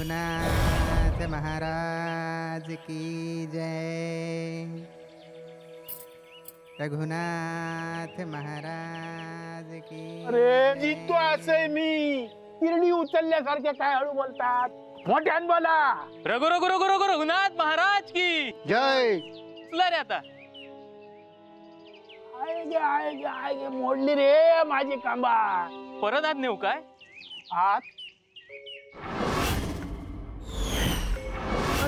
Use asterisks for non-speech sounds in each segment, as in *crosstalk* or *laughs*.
रघुनाथ महाराज की जय। रघुनाथ महाराज की अरे. निघतो असे मी. किरणी उचलल्यासारखे काय हळू बोलतात? मोठ्यान बोला. रघु रघु रघु रघु रघुनाथ महाराज की. जय। तुला रे आता. आहे गे आहे गे आहे गे मोडली रे माझी कांबा परत आत नेऊ काय? हात?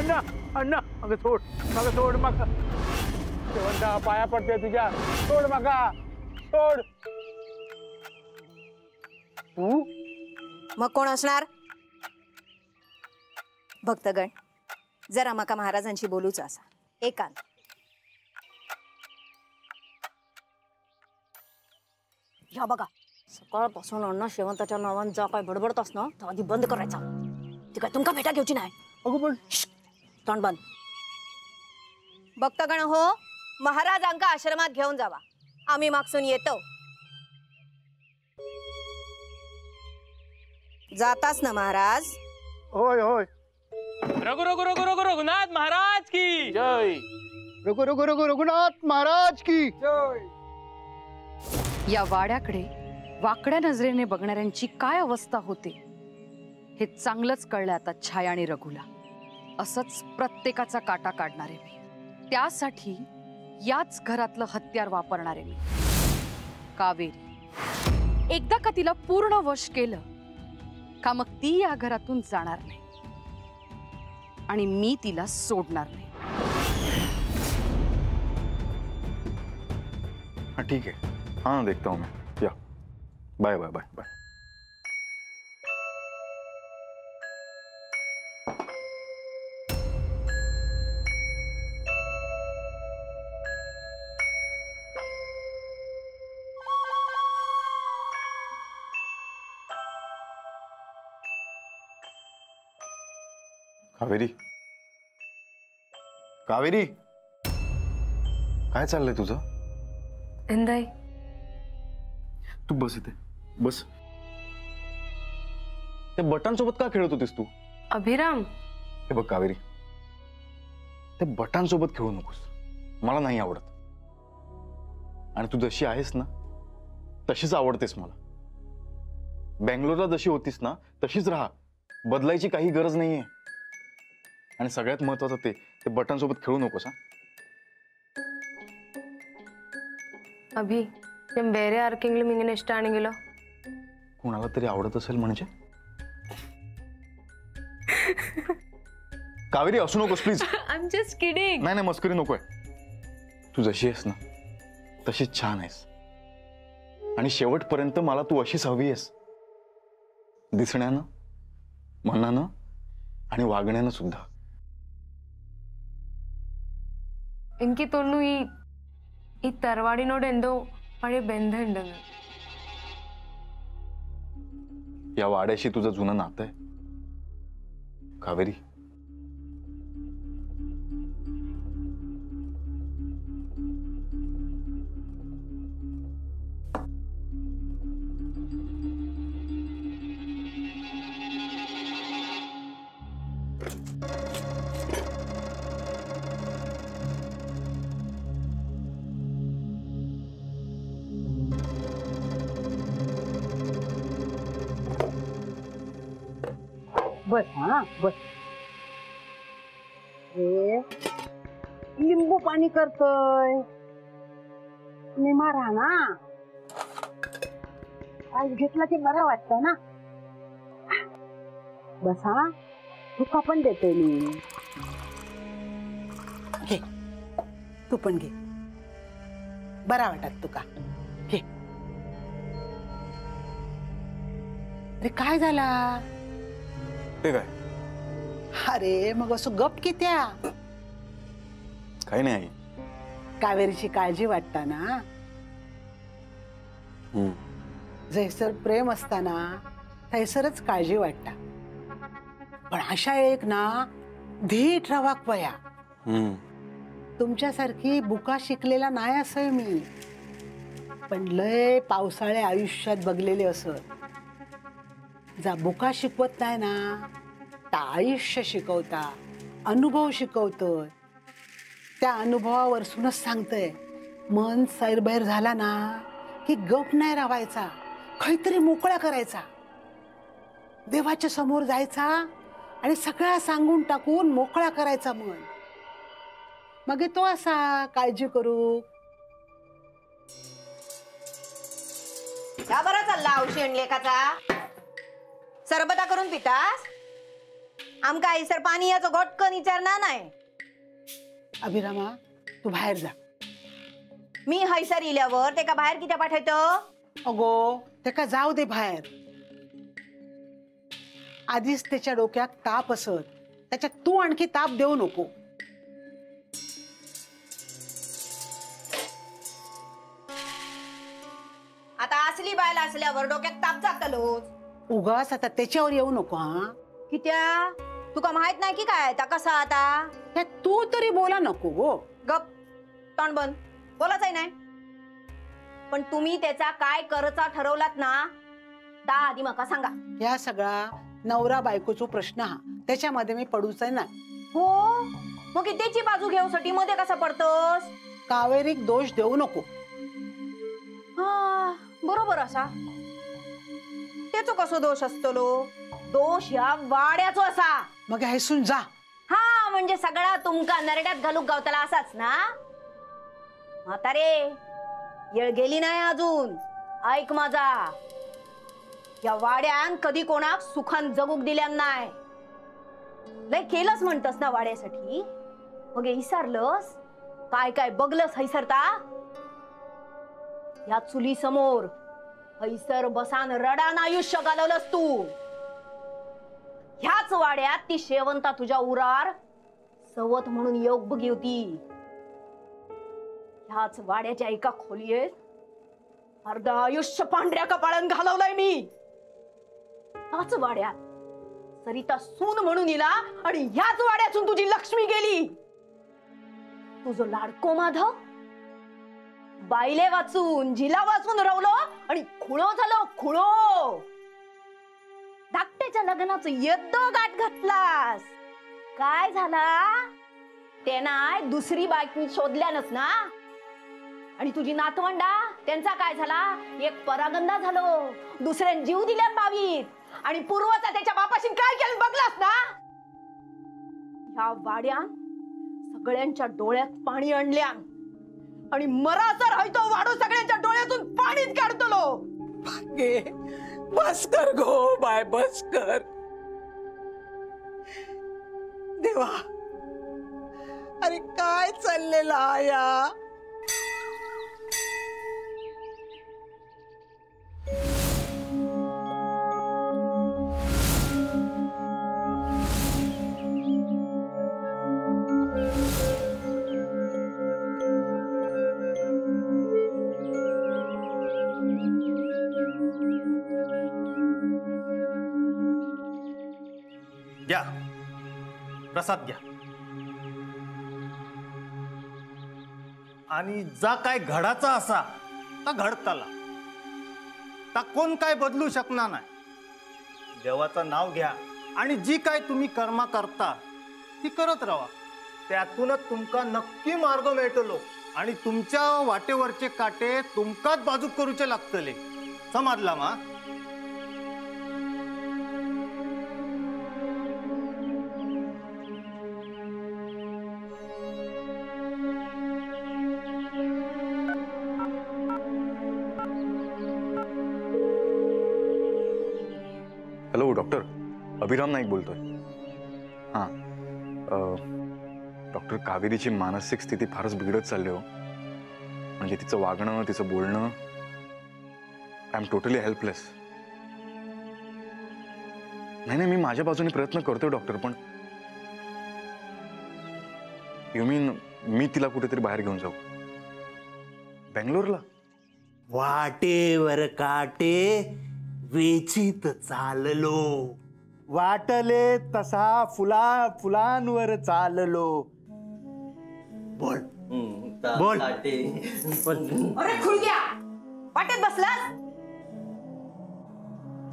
अण्णा अण्णा मग सोड मग सोड मग. शेवंता पाया पडते तुझ्या. सोड मका सोड. तू? मग कोण असणार? भक्तगण जरा माका महाराजांशी बोलूच असा. एकांत. ह्या बघा सकाळपासून अण्णा शेवंताच्या नावान जा काय बडबडतास ना तो आधी बंद करायचा. ती काय तुमका भेटा घेऊची नाही? अगो पण तोंड बंद. भक्तगण हो महाराजांका आश्रमात घेऊन जावा. आम्ही मागसून येतो. जातास ना महाराज? होय होय. रघु रघु रघु रघु रघुनाथ महाराज की. जय. रघु रघु रघु रघुनाथ महाराज की. या वाड्याकडे वाकड्या नजरेने बघणाऱ्यांची काय अवस्था होते हे चांगलंच कळलं आता छाया आणि रघुला. असंच प्रत्येकाचा काटा काढणारे मी. त्यासाठी याच घरातलं हत्यार वापरणारे मी. कावेरी. एकदा का तिला पूर्ण वश केलं, का मग ती या घरातून जाणार नाही? आणि मी तिला सोडणार नाही. ठीक है हाँ देखता हूँ मैं. या. Bye bye bye bye. Kaveri. Kaveri. काय चाललंय तुझं? इंदाई तू बस इथे. बस. त्या सोबत का खेळत होतीस तू? अभिराम. हे बघ कावेरी. त्या सोबत खेळू नकोस. मला नाही आवडत. आणि तू जशी आहेस ना तशीच आवडतेस मला. बँगलोरला जशी होतीस ना तशीच राहा. बदलायची काही गरज नाहीये. आणि सगळ्यात महत्वाचं ते ते बटांसोबत खेळू नकोस हा അഭി ഞാൻ വേറെ ആർക്കെങ്കിലും ഇങ്ങനെ ഇഷ്ടമാണെങ്കിലോ कुणाला तरी आवडत असेल म्हणजे कावेरी असू नकोस please I am just kidding नाही नाही मस्करी नकोय तू जशी आहेस ना तशीच छान आहेस आणि शेवटपर्यंत मला तू अशीच हवी आहेस दिसण्यानं मनानं आणि वागण्यानं सुद्धा എനിക്ക് തോന്നുന്നു ഈ ഈ തറവാടിനോട് എന്തോ പഴയ ബന്ധമുണ്ടെന്ന് या वाड्याशी तुझं जुनं नातं आहे कावेरी बस हा बस हे लिंबू पाणी करतोय. निमा राहा ना. आज घेतला की बरा वाटतं ना. बस हा. तुका पण देते मी. घे. तू पण घे. बरा वाटत तुका. घे. अरे काय झाला? ते काय? अरे मग असं गप कित्या? काही नाही कावेरीची काळजी वाटता ना? हम्म. जैसर प्रेम असताना थैसरच काळजी वाटता. पण अशा एक ना धीट रवाक पया. तुमच्यासारखी बुका शिकलेला नाही असं मी. पण लय पावसाळे आयुष्यात बघलेले असत बुका शिकवत नाही ना. ता आयुष्य शिकवता अनुभव शिकवतोय. त्या अनुभवावरसूनच सांगतंय मन सैरबैर झाला ना की गप नाही रावायचा काहीतरी मोकळा करायचा. देवाच्या समोर जायचा आणि सगळा सांगून टाकून मोकळा करायचा मन. मग तो असा काळजी करू. का बरं चालला औषण लेखाचा? सरबता करून पितास? आमका आईसर पाणी याचं घोटकन विचारणार नाही. अभिरामा तू बाहेर जा. मी हैसर इल्यावर ते का बाहेर किती पाठवतो? अगो ते का जाऊ दे बाहेर. आधीच त्याच्या डोक्यात ताप असत. त्याच्यात तू आणखी ताप देऊ नको. आता असली बायला असल्यावर डोक्यात ताप जातलोच. उगाच आता त्याच्यावर येऊ नको हा. कित्या? तुका माहीत नाही की काय आता कसा आता? त्या तू तरी बोला नको गो गप तोंड बंद. बोलाच आहे नाही. पण तुम्ही त्याचा काय करचा ठरवलात ना ता आधी मका सांगा. या सगळा नवरा बायकोचा प्रश्न हा. त्याच्यामध्ये मी पडूच नाही हो? मग त्याची बाजू घेऊसाठी मध्ये कसा पडतोस? कावेरीक दोष देऊ नको. हा बरोबर असा. त्याचो कसो दोष असतलो दोष या वाड्याचो असा. मग हैसून जा. हा म्हणजे सगळा तुमका नरड्यात घालूक गावताला असाच ना? म्हातारे येळ गेली नाही अजून. ऐक माझा. या वाड्यान कधी कोणाक सुखान जगूक दिल्या नाही लय केलंच म्हणतस ना वाड्यासाठी? मग विसरलंस काय काय बघलंस हैसरता? या चुली समोर हैसर बसान रडान आयुष्य घालवलंस तू. ह्याच वाड्यात ती शेवंता तुझ्या उरार सवत म्हणून योग बघी होती. ह्याच वाड्याच्या एका खोलीत अर्ध आयुष्य पांढऱ्या कपाळान घालवलंय मी. ह्याच वाड्यात सरिता सून म्हणून इला आणि ह्याच वाड्यातून तुझी लक्ष्मी गेली. तुझं लाडको माधव बाईले वाचून झिला वाचून रवलो आणि खुळो झालो खुळो. धाकट्याच्या लग्नाचं यद्द गाठ घातलास. काय झाला? ते नाय दुसरी बायको शोधल्यानच ना? आणि तुझी नातवंडा त्यांचा काय झाला? एक परागंदा झालो. दुसऱ्यान जीव दिल्यान बावीत. आणि पूर्वचा त्याच्या बापाशी काय केलं बघलास ना? ह्या वाड्यान सगळ्यांच्या डोळ्यात पाणी आणल्या. आणि मरा तर तो वाडू सगळ्यांच्या डोळ्यातून पाणीच काढतलो. भागे बस कर गो बाय बस कर देवा अरे काय चाललेलं आया प्रसाद घ्या. आणि जा काय घडाचा असा ता घडताला. ता कोण काय बदलू शकणार नाही. देवाचं नाव घ्या आणि जी काय तुम्ही कर्मा करता ती करत राहा. त्यातूनच तुमका नक्की मार्ग मिळतलो आणि तुमच्या वाटेवरचे काटे तुमकाच बाजूक करूचे लागतले. समजला मा? अभिराम नाईक बोलतोय. हां. डॉक्टर कावेरीची मानसिक स्थिती फारच बिघडत चालली हो. म्हणजे तिचं वागणं तिचं बोलणं आय एम टोटली हेल्पलेस. नाही नाही मी माझ्या बाजूने प्रयत्न करतोय डॉक्टर पण यू मीन मी तिला कुठेतरी बाहेर घेऊन जाऊ. बेंगलोरला? वाटेवर काटे वेचित चाललो. वाटले तसा फुला फुलांवर चाललो. बोल. बोल. अरे खुळग्या वाटेत बसलास?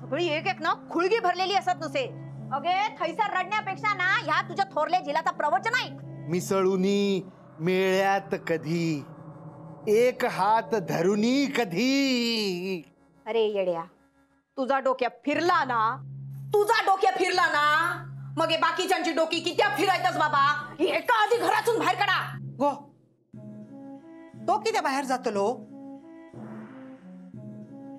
सगळी एक एक ना खुळगी भरलेली असत नसे अगे थैसर रडण्यापेक्षा ना ह्या तुझ्या थोरल्या झिलाचा प्रवचन ऐक. मिसळुनी मेळ्यात कधी एक हात धरुनी कधी. अरे येड्या तुझा डोक्या फिरला ना तुझा डोक्या फिरला ना? मग हे बाकीच्यांची डोकी किती फिरायतच बाबा? हे का आधी घरातून बाहेर काढा. गो. तो किती बाहेर जातलो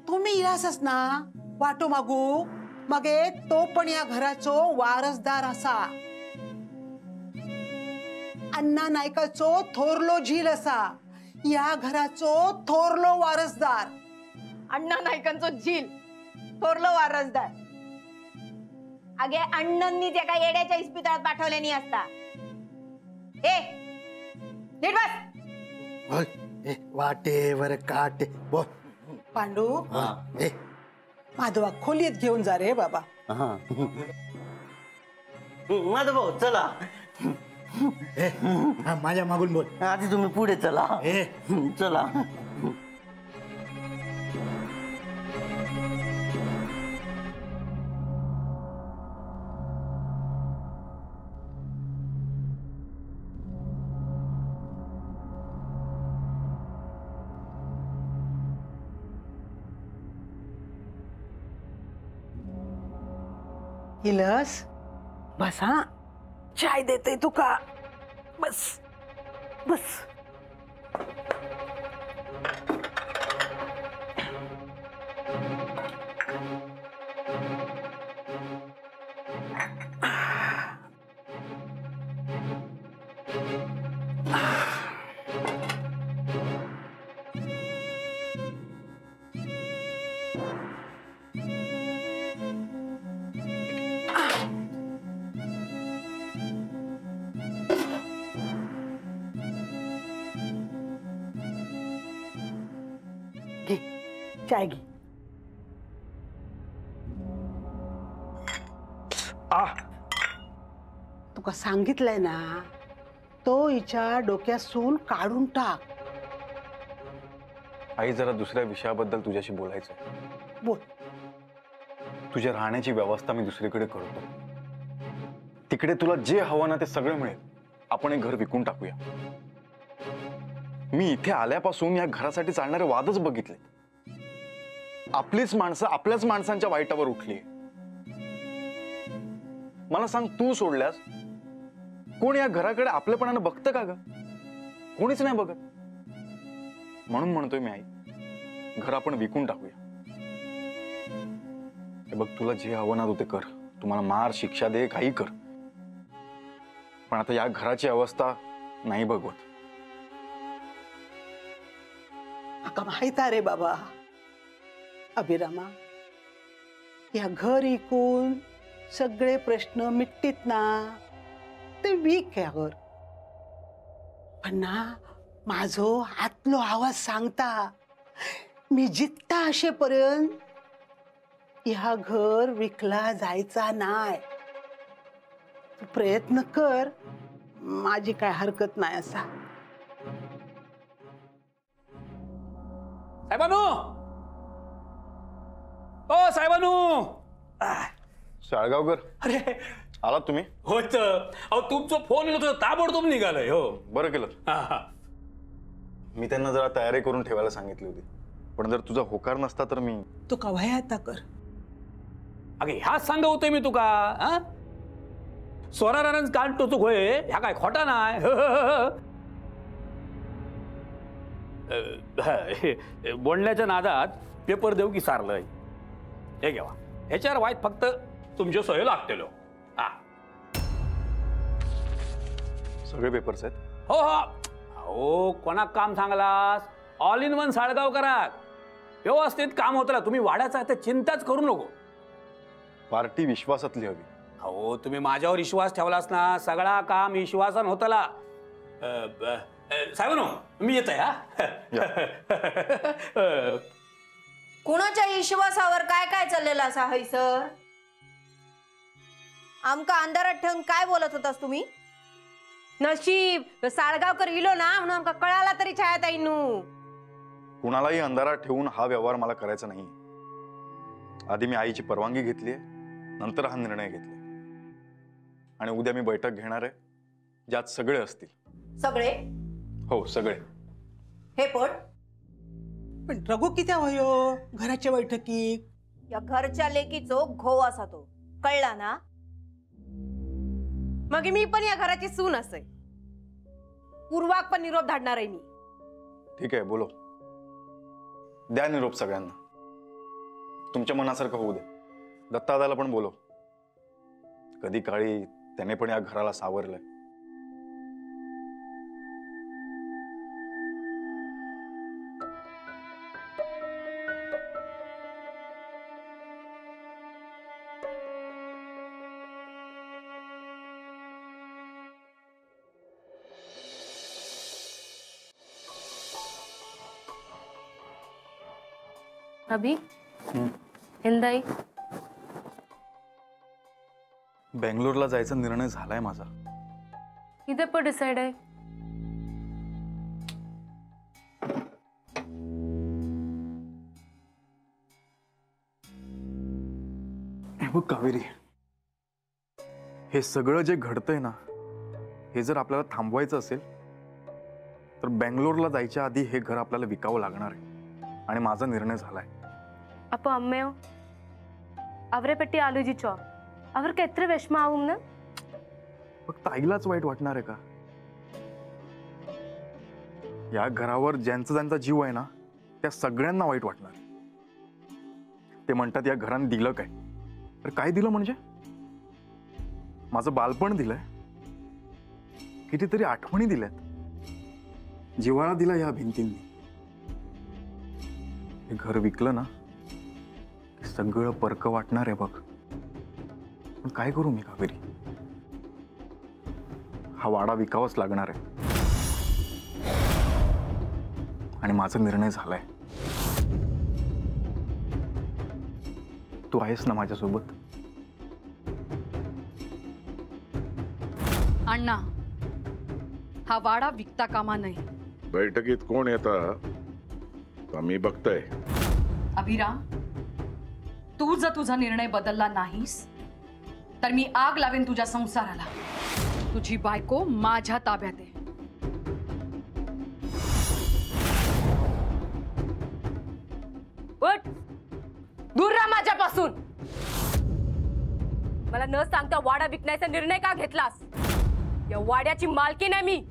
तुम्ही इलासच ना? वाटो मागू. मगे तो पण या घराचो वारसदार असा. अण्णा नायकाचो थोरलो झील असा. या घराचो थोरलो वारसदार. अण्णा नायकांचो झील. थोरलो वारसदार. अगे अण्णांनी त्या काय येड्याच्या इस्पितळात पाठवल्यानी असता. ए नीट बस. बोल ए, वाटेवर काटे. बोल पांडू ए, माधवा खोलीत घेऊन जा रे बाबा. माझा भाऊ चला. ए, हा, माझ्या मागून बोल. आधी तुम्ही पुढे चला. ए. चला. इलस बस हा? चाय देते का? बस बस. चाय घे तुका सांगितलंय ना तो हिच्या डोक्यासून काढून टाक. आई जरा दुसऱ्या विषयाबद्दल तुझ्याशी बोलायचं आहे. बोल. तुझ्या राहण्याची व्यवस्था मी दुसरीकडे करतो. तिकडे तुला जे हवं ना ते सगळं मिळेल. आपण हे घर विकून टाकूया. मी इथे आल्यापासून या घरासाठी चालणारे वादच बघितले आपलीच माणसं आपल्याच माणसांच्या वाईटावर उठली. मला सांग तू सोडल्यास? कोण या घराकडे आपल्यापणानं बघतं का ग? कोणीच नाही बघत. म्हणून म्हणतोय मी आई घर आपण विकून टाकूया. हे बघ तुला जे हवं ना तू ते कर. तुम्हाला मार शिक्षा दे काही कर. पण आता या घराची अवस्था नाही बघवत. माहीत आहे रे बाबा. अभिरामा या घर इकून सगळे प्रश्न मिटतीत ना ते वीक आहे घर पण ना माझो आतलो आवाज सांगता मी जित्ता अशेपर्यंत ह्या घर विकला जायचा नाय. तू प्रयत्न कर माझी काय हरकत नाही असा. साहेबानू ओ साहेबानू! शाळगावकर. अरे. आलात तुम्ही? होत अहो तुमचा फोन येलो होता ताबडतोब निघालंय हो. बरं केलं. हा, हा. मी त्यांना जरा तयारी करून ठेवायला सांगितली होती. पण जर तुझा होकार नसता तर मी तू कवा आता कर. अगे ह्याच सांगा होतोय मी तुका हा? स्वरा रानांच कान टोचूक होय ह्या काय खोटा नाय? अ, हे, बोलण्याच्या नादात पेपर देऊ की सारलंय? हे घ्यावा ह्याच्यावर वाईट फक्त तुमच्या सोय लागतेलो हा. सगळे पेपर्स आहेत? हो हो. हो कोणाक काम सांगलास? ऑल इन वन साळगाव करा व्यवस्थित काम होतं तुम्ही वाड्याचा आहे तर चिंताच करू नको. पार्टी विश्वासातली हवी. हो तुम्ही माझ्यावर विश्वास ठेवलास ना सगळा काम विश्वासन होतला. साहेब मी येत आहे हा *laughs* कुणाच्या विश्वासावर काय काय चाललेलं असा हैसर आमका अंधारात ठेवून काय बोलत होतास तुम्ही? नशीब साळगावकर इलो ना म्हणून आमका कळाला तरी छायाताईनू. कुणालाही अंधारात ठेवून हा व्यवहार मला करायचा नाही. आधी मी आईची परवानगी घेतली नंतर हा निर्णय घेतला आणि उद्या मी बैठक घेणार आहे ज्यात सगळे असतील. सगळे? हो सगळे. हे पण? पण रघु किती होयो घराच्या बैठकीत? या घरच्या लेकीचो घो असा तो. कळला ना? मग मी पण या घराची सून असे पूर्वाक पण निरोप धाडणार आहे मी. ठीक आहे बोलो. द्या निरोप सगळ्यांना. तुमच्या मनासारखं होऊ दे. दत्तादाला पण बोलो. कधी काळी त्याने पण या घराला सावरलंय. अभी? हिंदाई? बेंगलोरला जायचा निर्णय झालाय माझा. इधर पर डिसाइड आहे. हे कावेरी. हे सगळं जे घडतंय ना हे जर आपल्याला थांबवायचं असेल तर बेंगलोरला जायच्या आधी हे घर आपल्याला विकावं लागणार आहे. आणि माझा निर्णय झालाय. അപ്പൊ അമ്മയോ അവരെ പറ്റി ആലോചിച്ചോ അവർക്ക് എത്ര വിഷമാവും എന്ന് फक्त आईलाच वाईट वाटणार आहे का या घरावर ज्यांचा ज्यांचा जीव आहे ना त्या सगळ्यांना वाईट वाटणार ते म्हणतात या घराने दिलं काय तर काय दिलं म्हणजे माझं बालपण दिलंय कितीतरी आठवणी दिल्यात जिव्हाळा दिला या भिंतींनी हे घर विकलं ना की सगळं परक वाटणार आहे बघ. पण काय करू मी कावेरी? हा वाडा विकावाच लागणार आहे. आणि माझा निर्णय झालाय. तू आहेस ना माझ्यासोबत? अण्णा हा वाडा विकता कामा नाही बैठकीत कोण येतं? आम्ही बघतोय? अभिराम? तू जर तुझा निर्णय बदलला नाहीस तर मी आग लावेन तुझ्या संसाराला. तुझी बायको माझ्या ताब्यात आहे. दूर राहा माझ्यापासून! मला न सांगता वाडा विकण्याचा निर्णय का घेतलास? या वाड्याची मालकी नाही मी.